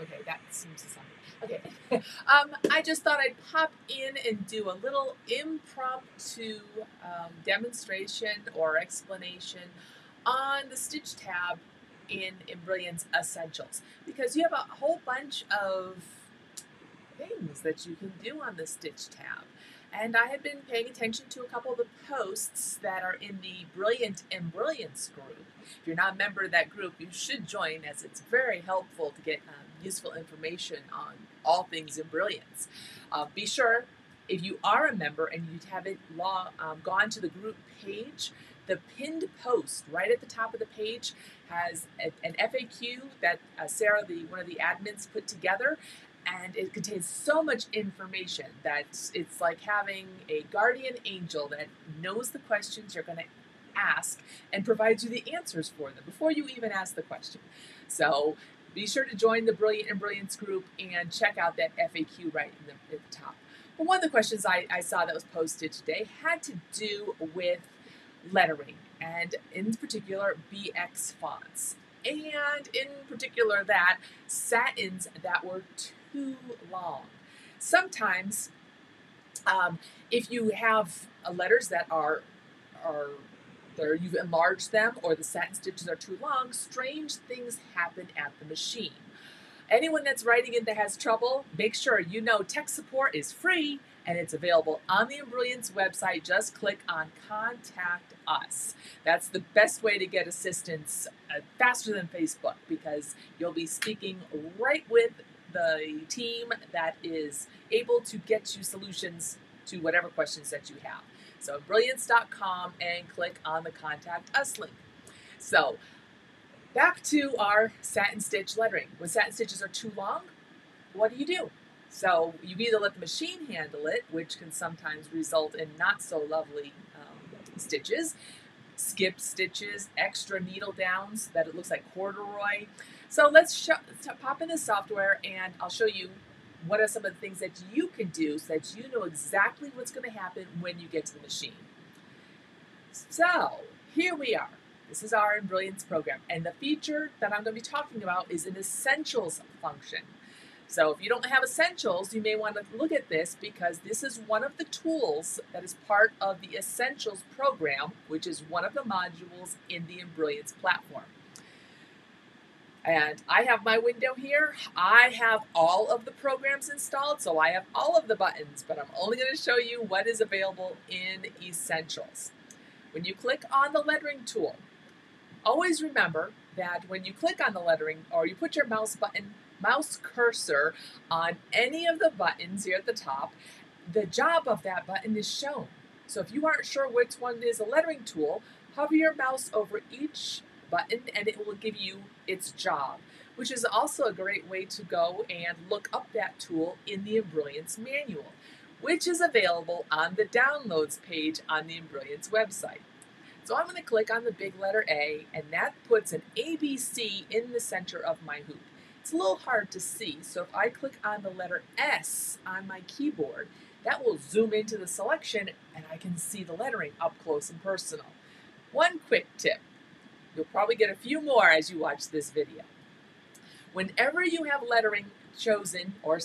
Okay, that seems to sound Okay. um, I just thought I'd pop in and do a little impromptu um, demonstration or explanation on the Stitch tab in Embrilliance Essentials because you have a whole bunch of things that you can do on the Stitch tab. And I have been paying attention to a couple of the posts that are in the Brilliant and Brilliance group. If you're not a member of that group, you should join as it's very helpful to get um, useful information on all things Embrilliance. Uh, be sure, if you are a member and you haven't long, um, gone to the group page, the pinned post right at the top of the page has a, an FAQ that uh, Sarah, the one of the admins, put together, and it contains so much information that it's like having a guardian angel that knows the questions you're going to ask and provides you the answers for them before you even ask the question. So be sure to join the Brilliant and Brilliance group and check out that FAQ right the, at the top. But one of the questions I, I saw that was posted today had to do with lettering, and in particular, BX fonts. And in particular, that satins that were too long. Sometimes, um, if you have uh, letters that are are or you've enlarged them or the satin stitches are too long, strange things happen at the machine. Anyone that's writing in that has trouble, make sure you know tech support is free and it's available on the Embrilliance website. Just click on Contact Us. That's the best way to get assistance uh, faster than Facebook because you'll be speaking right with the team that is able to get you solutions to whatever questions that you have. So embrilliance.com and click on the contact us link. So back to our satin stitch lettering. When satin stitches are too long, what do you do? So you either let the machine handle it, which can sometimes result in not so lovely um, stitches, skip stitches, extra needle downs that it looks like corduroy. So let's pop in the software and I'll show you what are some of the things that you can do so that you know exactly what's going to happen when you get to the machine. So here we are. This is our Brilliance program, and the feature that I'm going to be talking about is an Essentials function. So if you don't have Essentials, you may want to look at this because this is one of the tools that is part of the Essentials program, which is one of the modules in the Embrilliance platform. And I have my window here. I have all of the programs installed, so I have all of the buttons, but I'm only going to show you what is available in Essentials. When you click on the lettering tool, always remember that when you click on the lettering or you put your mouse button, mouse cursor on any of the buttons here at the top, the job of that button is shown. So if you aren't sure which one is a lettering tool, hover your mouse over each button and it will give you its job, which is also a great way to go and look up that tool in the Embrilliance manual, which is available on the downloads page on the Embrilliance website. So I'm going to click on the big letter A and that puts an ABC in the center of my hoop. It's a little hard to see, so if I click on the letter S on my keyboard, that will zoom into the selection and I can see the lettering up close and personal. One quick tip, You'll probably get a few more as you watch this video. Whenever you have lettering chosen or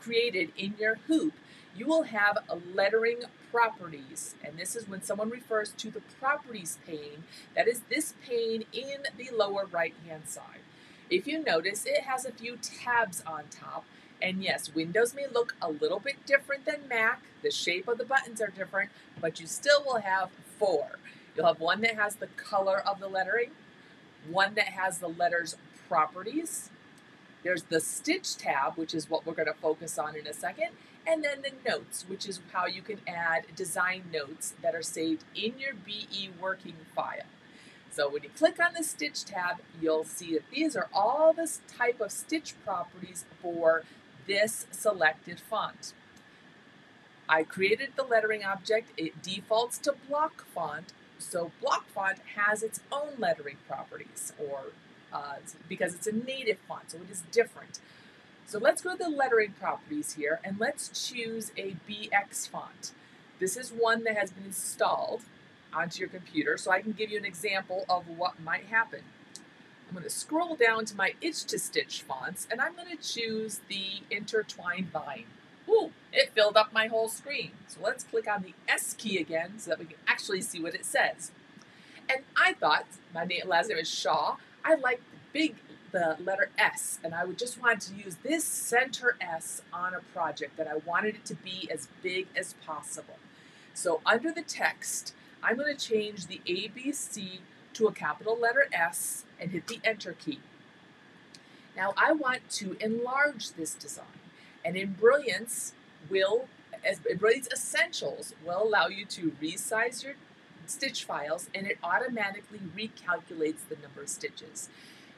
created in your hoop, you will have a lettering properties. And this is when someone refers to the properties pane, that is this pane in the lower right hand side. If you notice, it has a few tabs on top. And yes, Windows may look a little bit different than Mac. The shape of the buttons are different, but you still will have four. You'll have one that has the color of the lettering, one that has the letters properties. There's the stitch tab, which is what we're going to focus on in a second, and then the notes, which is how you can add design notes that are saved in your BE working file. So when you click on the stitch tab, you'll see that these are all the type of stitch properties for this selected font. I created the lettering object. It defaults to block font, so block font has its own lettering properties, or uh, because it's a native font, so it is different. So let's go to the lettering properties here, and let's choose a BX font. This is one that has been installed onto your computer, so I can give you an example of what might happen. I'm going to scroll down to my itch to stitch fonts and I'm going to choose the intertwined vine. Ooh, it filled up my whole screen. So let's click on the S key again so that we can actually see what it says. And I thought, my name, last name is Shaw, I like the big, the letter S, and I would just want to use this center S on a project that I wanted it to be as big as possible. So under the text, I'm going to change the ABC to a capital letter S and hit the Enter key. Now I want to enlarge this design, and Embrilliance will, as Embrilliance Essentials will allow you to resize your stitch files and it automatically recalculates the number of stitches.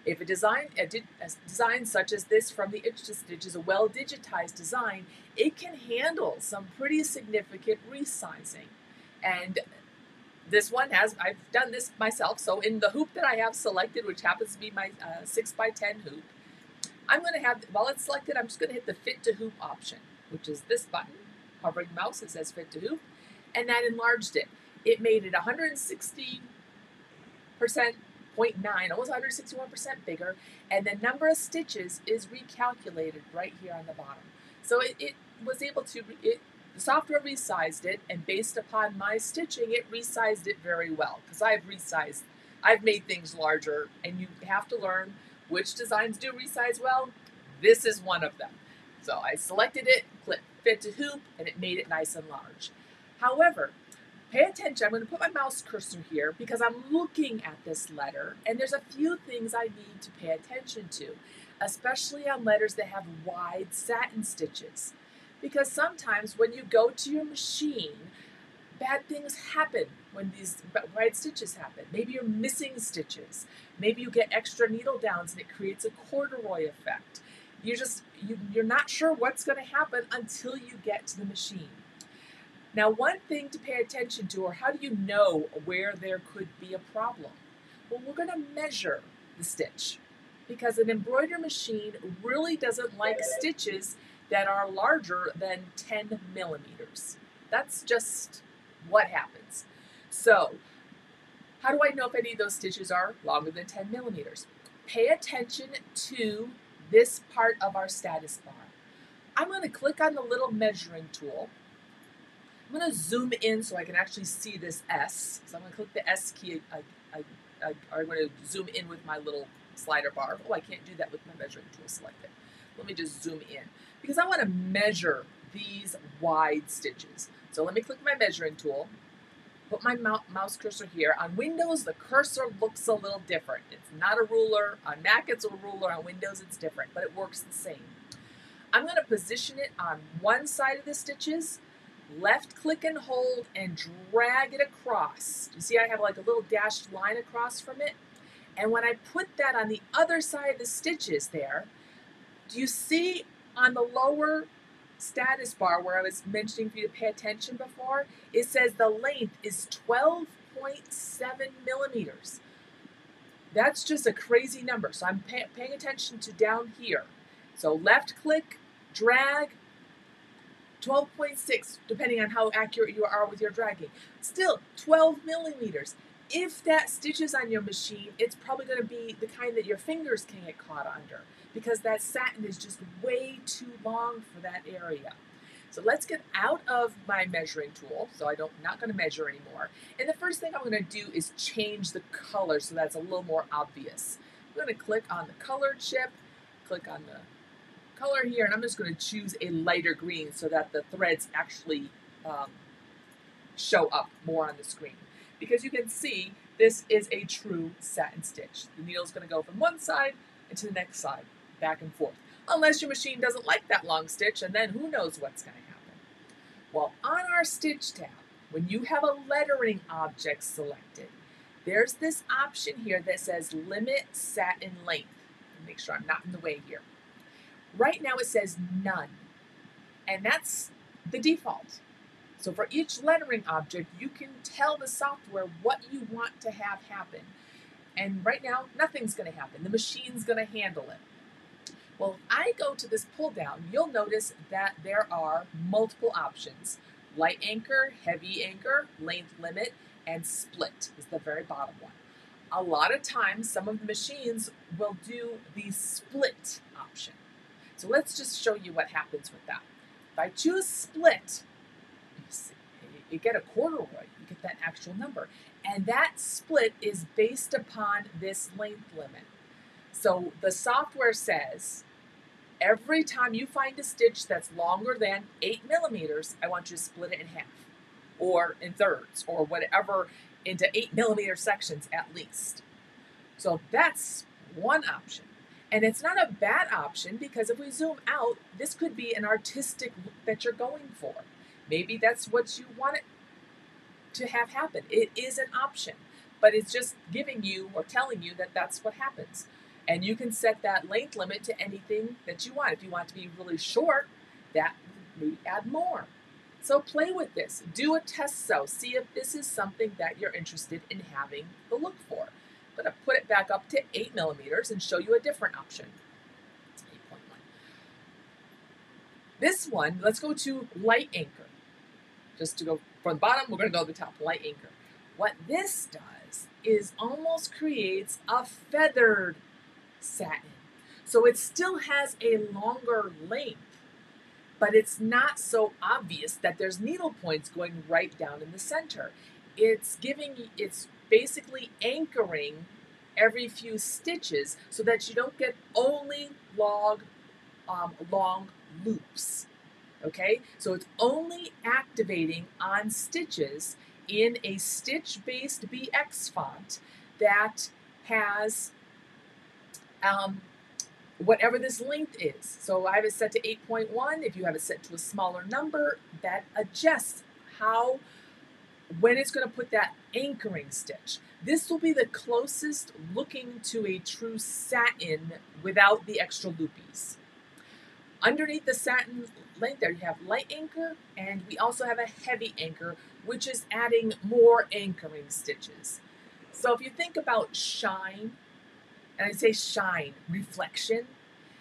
If a design, a, di a design such as this from the Itch to Stitch is a well digitized design, it can handle some pretty significant resizing. And this one has, I've done this myself. So in the hoop that I have selected, which happens to be my uh, 6 by 10 hoop, I'm going to have, while it's selected, I'm just going to hit the fit to hoop option, which is this button. Hovering mouse, it says fit to hoop, and that enlarged it. It made it 160 percent 0.9, almost 161% bigger, and the number of stitches is recalculated right here on the bottom. So it, it was able to, it, the software resized it, and based upon my stitching, it resized it very well because I've resized, I've made things larger, and you have to learn which designs do resize well. This is one of them. So I selected it, clicked fit to hoop, and it made it nice and large. However, pay attention. I'm going to put my mouse cursor here because I'm looking at this letter, and there's a few things I need to pay attention to, especially on letters that have wide satin stitches. Because sometimes when you go to your machine, bad things happen when these wide stitches happen. Maybe you're missing stitches. Maybe you get extra needle downs and it creates a corduroy effect. You're just, you, you're not sure what's going to happen until you get to the machine. Now, one thing to pay attention to, or how do you know where there could be a problem? Well, we're going to measure the stitch because an embroidery machine really doesn't like stitches that are larger than 10 millimeters. That's just what happens. So, how do I know if any of those stitches are longer than 10 millimeters? Pay attention to this part of our status bar. I'm going to click on the little measuring tool I'm going to zoom in so I can actually see this S. So I'm going to click the S key. I, I, I, I'm going to zoom in with my little slider bar. Oh, I can't do that with my measuring tool selected. Let me just zoom in because I want to measure these wide stitches. So let me click my measuring tool, put my mouse cursor here. On Windows, the cursor looks a little different. It's not a ruler. On Mac, it's a ruler. On Windows, it's different, but it works the same. I'm going to position it on one side of the stitches left click and hold and drag it across. You see I have like a little dashed line across from it? And when I put that on the other side of the stitches there, do you see on the lower status bar where I was mentioning for you to pay attention before, it says the length is 12.7 millimeters. That's just a crazy number. So I'm pay paying attention to down here. So left click, drag, 12.6, depending on how accurate you are with your dragging. Still, 12 millimeters. If that stitches on your machine, it's probably going to be the kind that your fingers can get caught under because that satin is just way too long for that area. So let's get out of my measuring tool. So I don't not going to measure anymore. And the first thing I'm going to do is change the color so that's a little more obvious. I'm going to click on the color chip, click on the color here, and I'm just going to choose a lighter green so that the threads actually um, show up more on the screen. Because you can see this is a true satin stitch. The needle is going to go from one side to the next side, back and forth. Unless your machine doesn't like that long stitch, and then who knows what's going to happen. Well, on our Stitch tab, when you have a lettering object selected, there's this option here that says Limit Satin Length. Make sure I'm not in the way here. Right now it says none, and that's the default. So for each lettering object, you can tell the software what you want to have happen. And right now, nothing's going to happen. The machine's going to handle it. Well, if I go to this pull down, you'll notice that there are multiple options. Light anchor, heavy anchor, length limit, and split is the very bottom one. a lot of times some of the machines will do the split option. So let's just show you what happens with that. If I choose split, you get a corduroy, you get that actual number. And that split is based upon this length limit. So the software says every time you find a stitch that's longer than eight millimeters, I want you to split it in half or in thirds or whatever into eight millimeter sections at least. So that's one option. And it's not a bad option because if we zoom out, this could be an artistic look that you're going for. Maybe that's what you want it to have happen. It is an option, but it's just giving you or telling you that that's what happens. And you can set that length limit to anything that you want. If you want to be really short, that maybe add more. So play with this. Do a test sew. See if this is something that you're interested in having the look for. I'm going to put it back up to 8 millimeters and show you a different option. 8.1. This one, let's go to light anchor. Just to go from the bottom, we're going to go to the top, light anchor. What this does is almost creates a feathered satin. So it still has a longer length but it's not so obvious that there's needle points going right down in the center. It's giving, it's basically anchoring every few stitches so that you don't get only long, um, long loops. Okay, so it's only activating on stitches in a stitch-based BX font that has um, whatever this length is. So I have it set to 8.1. If you have it set to a smaller number, that adjusts how, when it's going to put that anchoring stitch. This will be the closest looking to a true satin without the extra loopies. Underneath the satin length there, you have light anchor, and we also have a heavy anchor, which is adding more anchoring stitches. So if you think about shine, and I say shine, reflection.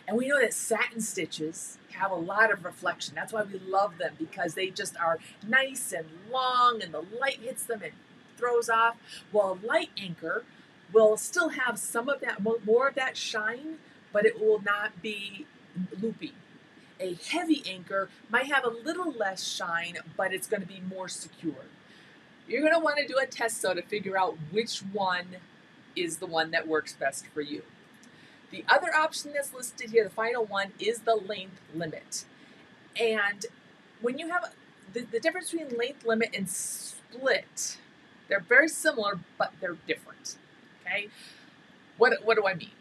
And we know that satin stitches have a lot of reflection. That's why we love them because they just are nice and long and the light hits them and throws off. Well, light anchor will still have some of that, more of that shine, but it will not be loopy. A heavy anchor might have a little less shine, but it's going to be more secure. You're going to want to do a test so to figure out which one is the one that works best for you. The other option that's listed here, the final one, is the length limit. And when you have the, the difference between length limit and split, they're very similar, but they're different. Okay? What, what do I mean?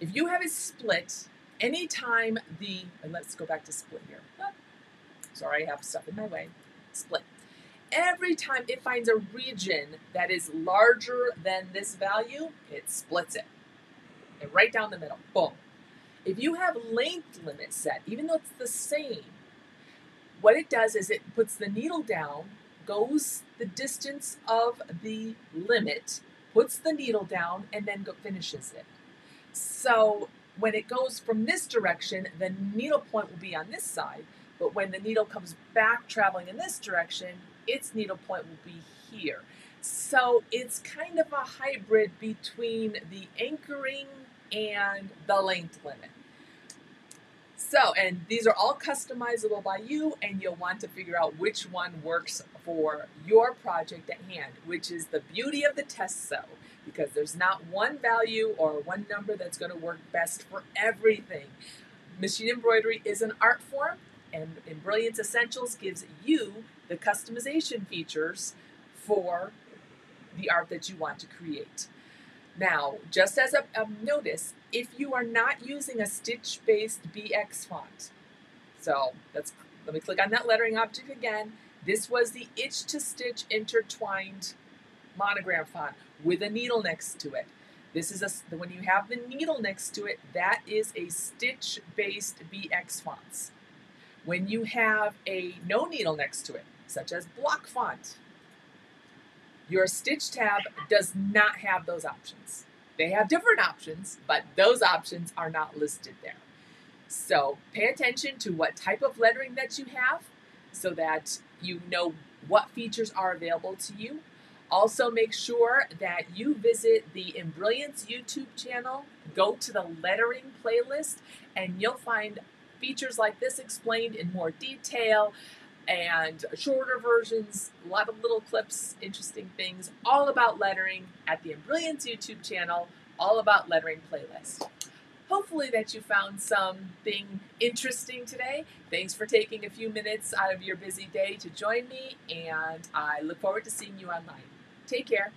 If you have a split, anytime the, let's go back to split here. Oh, sorry, I have stuff in my way. Split every time it finds a region that is larger than this value, it splits it. And right down the middle, boom. If you have length limit set, even though it's the same, what it does is it puts the needle down, goes the distance of the limit, puts the needle down, and then finishes it. So when it goes from this direction, the needle point will be on this side, but when the needle comes back traveling in this direction, its needle point will be here. So it's kind of a hybrid between the anchoring and the length limit. So, and these are all customizable by you, and you'll want to figure out which one works for your project at hand, which is the beauty of the test sew, because there's not one value or one number that's going to work best for everything. Machine embroidery is an art form, and Embrilliance Essentials gives you the customization features for the art that you want to create. Now, just as a, a notice, if you are not using a stitch-based BX font, so let's let me click on that lettering object again. This was the itch to stitch intertwined monogram font with a needle next to it. This is a when you have the needle next to it, that is a stitch-based BX fonts. When you have a no needle next to it, such as block font, your stitch tab does not have those options. They have different options, but those options are not listed there. So pay attention to what type of lettering that you have so that you know what features are available to you. Also, make sure that you visit the Embrilliance YouTube channel, go to the lettering playlist, and you'll find features like this explained in more detail and shorter versions, a lot of little clips, interesting things, all about lettering at the Embrilliance YouTube channel, all about lettering playlist. Hopefully that you found something interesting today. Thanks for taking a few minutes out of your busy day to join me, and I look forward to seeing you online. Take care.